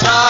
Krishna.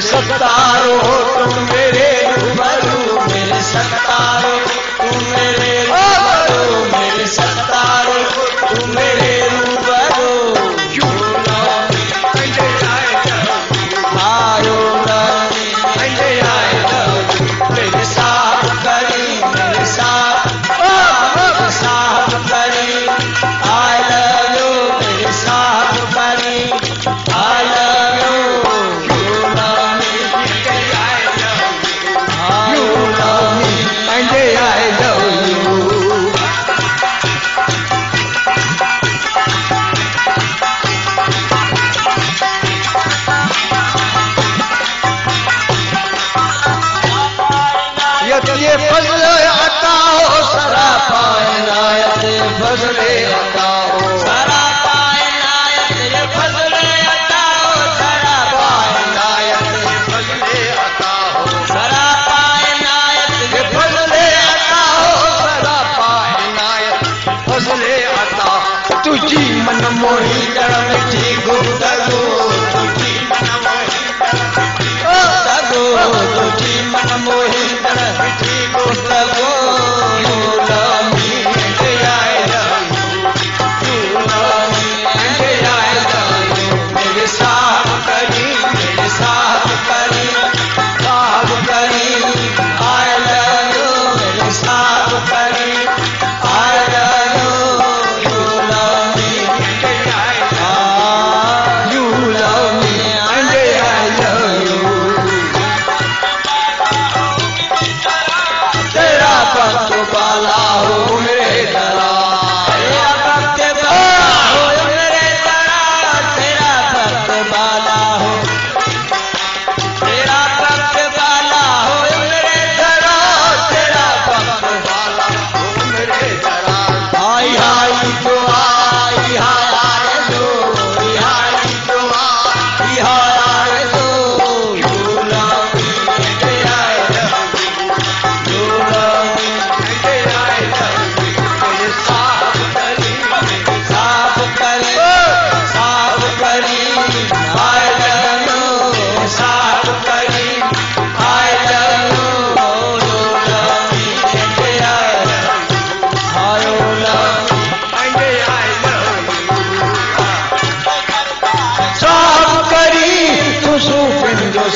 Sattar हो तुम मेरे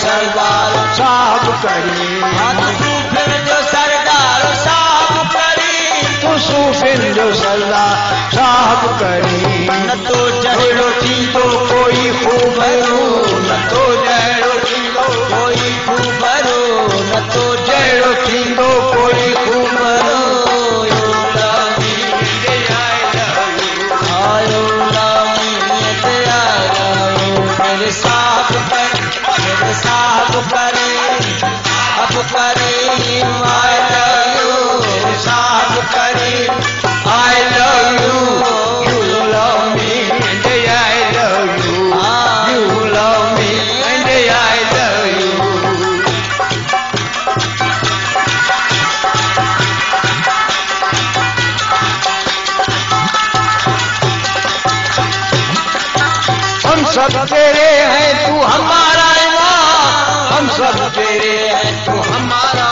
सरदार साहब करी तेरे हैं तू हमारा हम सब तेरे हैं तू हमारा